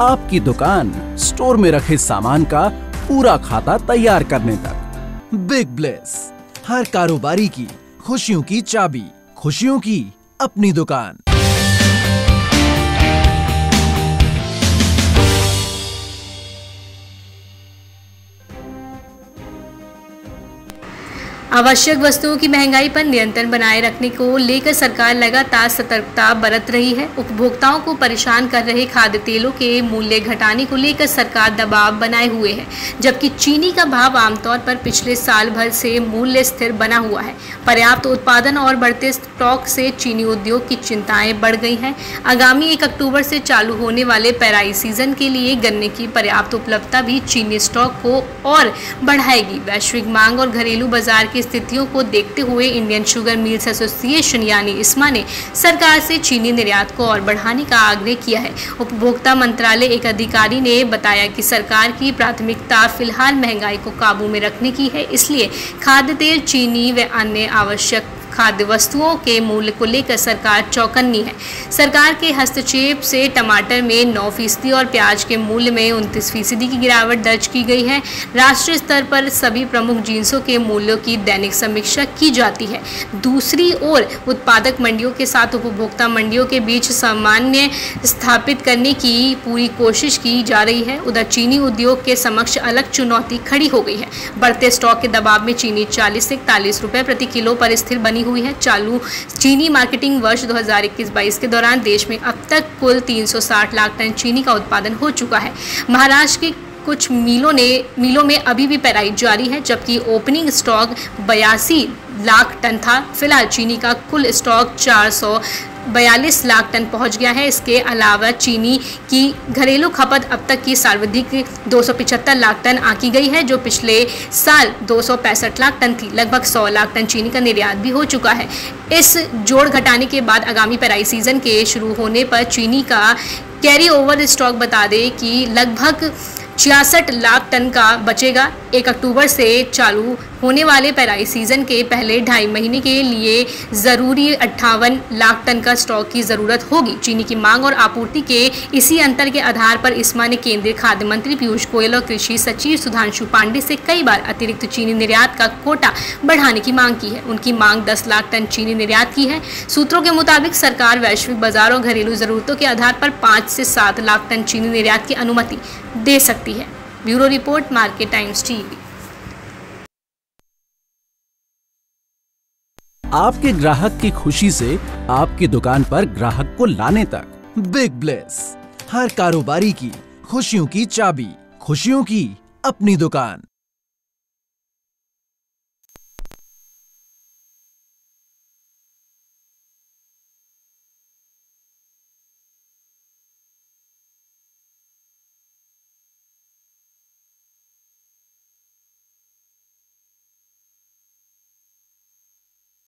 आपकी दुकान स्टोर में रखे सामान का पूरा खाता तैयार करने तक। बिग ब्लेस हर कारोबारी की खुशियों की चाबी, खुशियों की अपनी दुकान। आवश्यक वस्तुओं की महँगाई पर नियंत्रण बनाए रखने को लेकर सरकार लगातार सतर्कता बरत रही है। उपभोक्ताओं को परेशान कर रहे खाद्य तेलों के मूल्य घटाने को लेकर सरकार दबाव बनाए हुए है, जबकि चीनी का भाव आमतौर पर पिछले साल भर से मूल्य स्थिर बना हुआ है। पर्याप्त उत्पादन और बढ़ते स्टॉक से चीनी उद्योग की चिंताएँ बढ़ गई हैं। आगामी एक अक्टूबर से चालू होने वाले पैराई सीज़न के लिए गन्ने की पर्याप्त उपलब्धता भी चीनी स्टॉक को और बढ़ाएगी। वैश्विक मांग और घरेलू बाज़ार की स्थितियों को देखते हुए इंडियन शुगर मिल्स एसोसिएशन यानी इस्मा ने सरकार से चीनी निर्यात को और बढ़ाने का आग्रह किया है। उपभोक्ता मंत्रालय एक अधिकारी ने बताया कि सरकार की प्राथमिकता फ़िलहाल महँगाई को काबू में रखने की है, इसलिए खाद्य तेल, चीनी व अन्य आवश्यक खाद्य वस्तुओं के मूल्य को लेकर सरकार चौकन्नी है। सरकार के हस्तक्षेप से टमाटर में नौ फ़ीसदी और प्याज के मूल्य में उनतीस फ़ीसदी की गिरावट दर्ज की गई है। राष्ट्रीय स्तर पर सभी प्रमुख जिन्सों के मूल्यों की दैनिक समीक्षा की जाती है। दूसरी ओर उत्पादक मंडियों के साथ उपभोक्ता मंडियों के बीच सामान्य स्थापित करने की पूरी कोशिश की जा रही है। उधर चीनी उद्योग के समक्ष अलग चुनौती खड़ी हो गई है। बढ़ते स्टॉक के दबाव में चीनी चालीस से इकतालीस रुपये प्रति किलो पर स्थिर बनी बनी हुई है चालू चीनी मार्केटिंग वर्ष 2021-22 के दौरान देश में अब तक कुल 360 लाख टन चीनी का उत्पादन हो चुका है। महाराष्ट्र की कुछ मिलों ने, मिलों में अभी भी पैराई जारी है, जबकि ओपनिंग स्टॉक बयासी लाख टन था। फ़िलहाल चीनी का कुल स्टॉक 400 बयालीस लाख टन पहुँच गया है। इसके अलावा चीनी की घरेलू खपत अब तक की सर्वाधिक दो सौ पचहत्तर लाख टन आकी गई है, जो पिछले साल दो सौ पैंसठ लाख टन थी। लगभग 100 लाख टन चीनी का निर्यात भी हो चुका है। इस जोड़ घटाने के बाद आगामी पेराई सीज़न के शुरू होने पर चीनी का कैरी ओवर स्टॉक बता दें कि लगभग छियासठ लाख टन का बचेगा। एक अक्टूबर से चालू होने वाले पैराई सीज़न के पहले ढाई महीने के लिए ज़रूरी अट्ठावन लाख टन का स्टॉक की ज़रूरत होगी। चीनी की मांग और आपूर्ति के इसी अंतर के आधार पर इस्मा ने केंद्रीय खाद्य मंत्री पीयूष गोयल और कृषि सचिव सुधांशु पांडे से कई बार अतिरिक्त चीनी निर्यात का कोटा बढ़ाने की मांग की है। उनकी मांग दस लाख टन चीनी निर्यात की है। सूत्रों के मुताबिक सरकार वैश्विक बाज़ार और घरेलू ज़रूरतों के आधार पर पाँच से सात लाख टन चीनी निर्यात की अनुमति दे सकती है। Bureau report, Market Times TV. आपके ग्राहक की खुशी से आपकी दुकान पर ग्राहक को लाने तक। बिग ब्लेस हर कारोबारी की खुशियों की चाबी, खुशियों की अपनी दुकान।